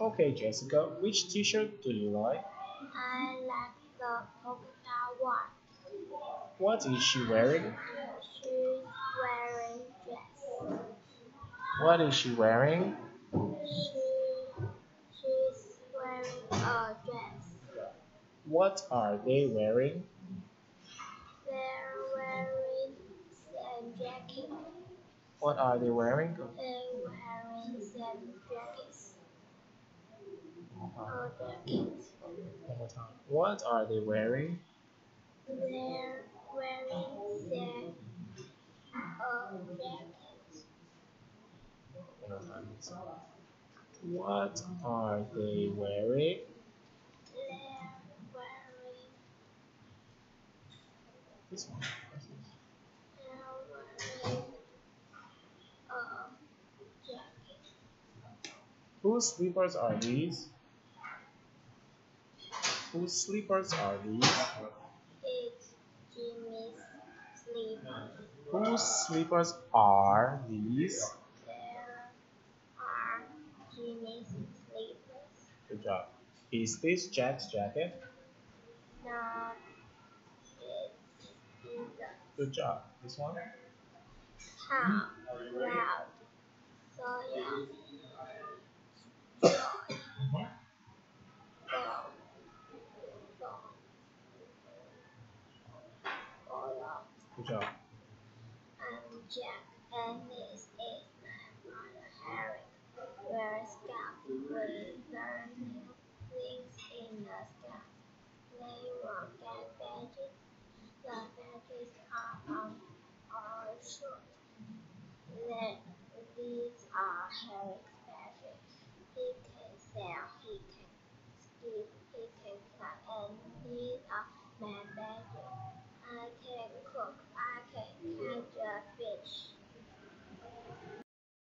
Okay, Jessica, which t-shirt do you like? I like the polka dot one. What is she wearing? She's wearing dress. What is she wearing? She she's wearing a dress. What are they wearing? They're wearing same jacket. What are they wearing? They're wearing same jackets. Jackets. One more time. What are they wearing? They're wearing same uh, jackets. One more time. What are they wearing? They're wearing This one. Whose slippers are these? Whose slippers are these? It's Jimmy's sleeping. Whose slippers are these? There are Jimmy's sleepers. Good job. Is this Jack's jacket? Not it's. Good job. This one? How loud? Good job. I'm Jack, and this is my brother Harry. We're scouts. We learn new things in the scouts. They will get badges. The badges are on our shirt. Then these are Harry